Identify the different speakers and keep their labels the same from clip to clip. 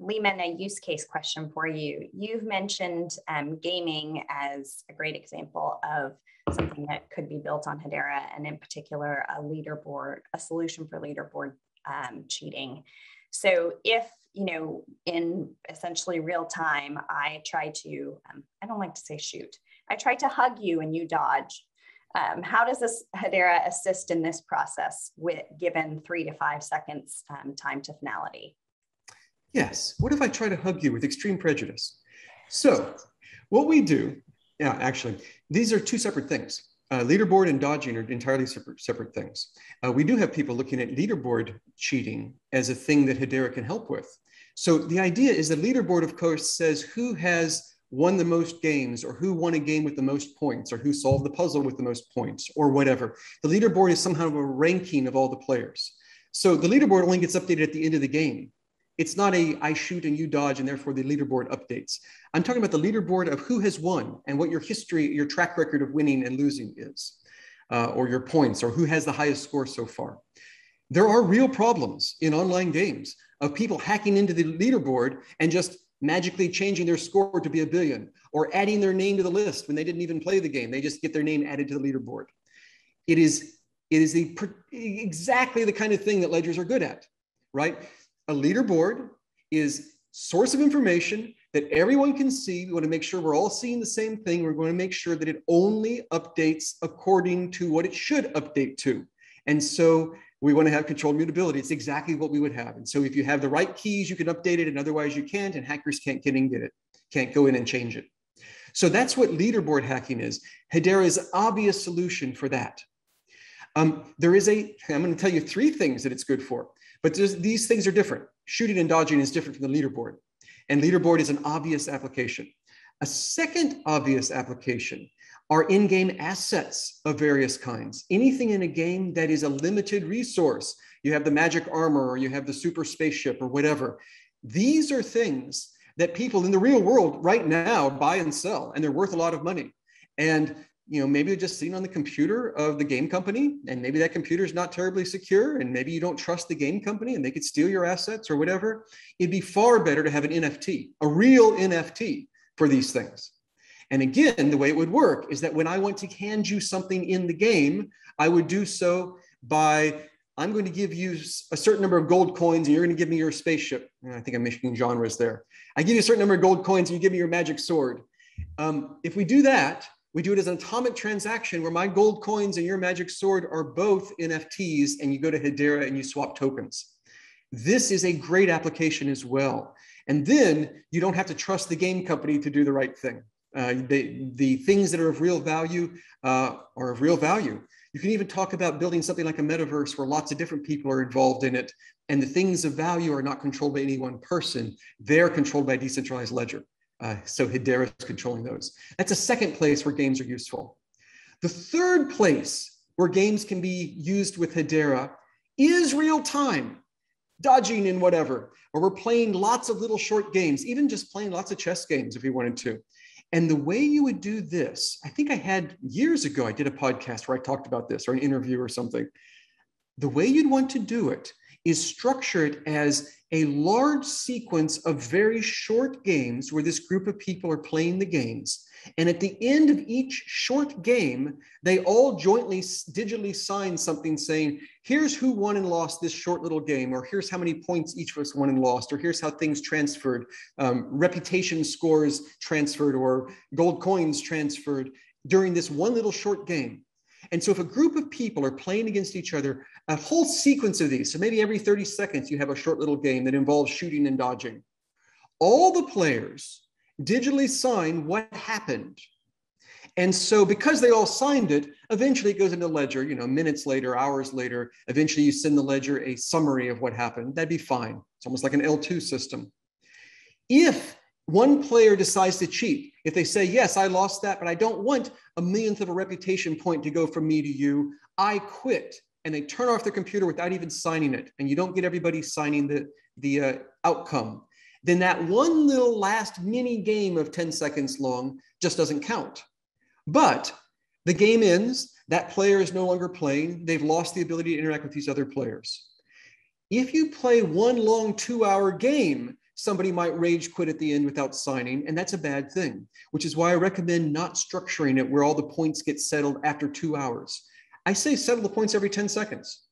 Speaker 1: Leemon, a use case question for you. You've mentioned um, gaming as a great example of something that could be built on Hedera, and in particular, a leaderboard, a solution for leaderboard um, cheating. So if you know, in essentially real time, I try to, um, I don't like to say shoot, I try to hug you and you dodge. Um, how does this Hedera assist in this process with given three to five seconds um, time to finality?
Speaker 2: Yes. What if I try to hug you with extreme prejudice? So, what we do, yeah, actually, these are two separate things. Uh, leaderboard and dodging are entirely separate, separate things. Uh, we do have people looking at leaderboard cheating as a thing that Hedera can help with. So the idea is that leaderboard, of course, says who has won the most games or who won a game with the most points or who solved the puzzle with the most points or whatever. The leaderboard is somehow a ranking of all the players. So the leaderboard only gets updated at the end of the game. It's not a I shoot and you dodge and therefore the leaderboard updates. I'm talking about the leaderboard of who has won and what your history, your track record of winning and losing is, uh, or your points, or who has the highest score so far. There are real problems in online games of people hacking into the leaderboard and just magically changing their score to be a billion or adding their name to the list when they didn't even play the game. They just get their name added to the leaderboard. It is, it is the, exactly the kind of thing that ledgers are good at, right? A leaderboard is source of information that everyone can see. We want to make sure we're all seeing the same thing. We're going to make sure that it only updates according to what it should update to. And so we want to have controlled mutability. It's exactly what we would have. And so if you have the right keys, you can update it and otherwise you can't and hackers can't get in get it, can't go in and change it. So that's what leaderboard hacking is. Hedera is an obvious solution for that. Um, there is a, I'm going to tell you three things that it's good for, but these things are different. Shooting and dodging is different from the leaderboard. And leaderboard is an obvious application. A second obvious application are in-game assets of various kinds. Anything in a game that is a limited resource. You have the magic armor or you have the super spaceship or whatever. These are things that people in the real world right now buy and sell, and they're worth a lot of money. And you know, maybe they're just sitting on the computer of the game company, and maybe that computer is not terribly secure, and maybe you don't trust the game company and they could steal your assets or whatever. It'd be far better to have an NFT, a real NFT for these things. And again, the way it would work is that when I want to hand you something in the game, I would do so by I'm going to give you a certain number of gold coins and you're going to give me your spaceship. I think I'm mixing genres there. I give you a certain number of gold coins and you give me your magic sword. Um, if we do that, we do it as an atomic transaction where my gold coins and your magic sword are both NFTs and you go to Hedera and you swap tokens. This is a great application as well. And then you don't have to trust the game company to do the right thing. Uh, the, the things that are of real value uh, are of real value. You can even talk about building something like a metaverse where lots of different people are involved in it. And the things of value are not controlled by any one person. They're controlled by a decentralized ledger. Uh, so Hedera is controlling those. That's a second place where games are useful. The third place where games can be used with Hedera is real time, dodging and whatever, where we're playing lots of little short games, even just playing lots of chess games if we wanted to. And the way you would do this, I think I had years ago, I did a podcast where I talked about this or an interview or something. The way you'd want to do it is structured as a large sequence of very short games where this group of people are playing the games. And at the end of each short game, they all jointly digitally sign something saying, here's who won and lost this short little game, or here's how many points each of us won and lost, or here's how things transferred, um, reputation scores transferred, or gold coins transferred during this one little short game. And so if a group of people are playing against each other, a whole sequence of these, so maybe every 30 seconds you have a short little game that involves shooting and dodging. All the players digitally sign what happened. And so because they all signed it, eventually it goes into ledger, you know, minutes later, hours later, eventually you send the ledger a summary of what happened. That'd be fine. It's almost like an L2 system. If one player decides to cheat, if they say, yes, I lost that, but I don't want a millionth of a reputation point to go from me to you, I quit. And they turn off their computer without even signing it. And you don't get everybody signing the, the uh, outcome then that one little last mini game of 10 seconds long just doesn't count. But the game ends, that player is no longer playing, they've lost the ability to interact with these other players. If you play one long two hour game, somebody might rage quit at the end without signing, and that's a bad thing, which is why I recommend not structuring it where all the points get settled after two hours. I say settle the points every 10 seconds.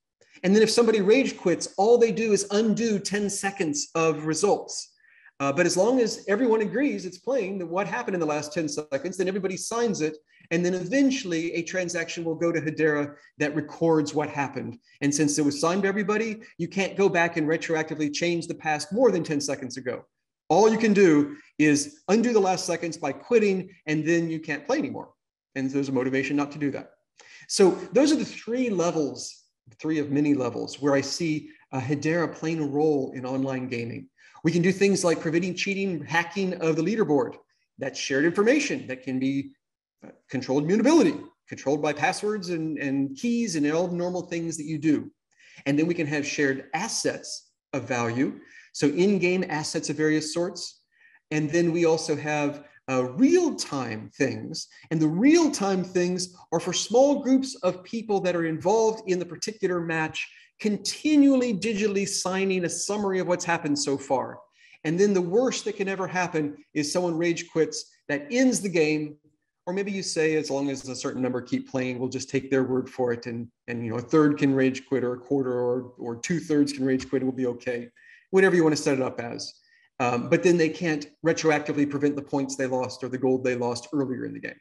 Speaker 2: And then if somebody rage quits, all they do is undo 10 seconds of results. Uh, but as long as everyone agrees it's playing that what happened in the last 10 seconds, then everybody signs it. And then eventually a transaction will go to Hedera that records what happened. And since it was signed by everybody, you can't go back and retroactively change the past more than 10 seconds ago. All you can do is undo the last seconds by quitting, and then you can't play anymore. And there's a motivation not to do that. So those are the three levels, three of many levels, where I see uh, Hedera playing a role in online gaming. We can do things like preventing cheating, hacking of the leaderboard. That's shared information that can be uh, controlled mutability, controlled by passwords and, and keys and all the normal things that you do. And then we can have shared assets of value. So in-game assets of various sorts. And then we also have uh, real-time things. And the real-time things are for small groups of people that are involved in the particular match continually digitally signing a summary of what's happened so far. And then the worst that can ever happen is someone rage quits that ends the game. Or maybe you say, as long as a certain number keep playing, we'll just take their word for it. And, and you know, a third can rage quit or a quarter or, or two thirds can rage quit. It will be okay. Whatever you want to set it up as. Um, but then they can't retroactively prevent the points they lost or the gold they lost earlier in the game.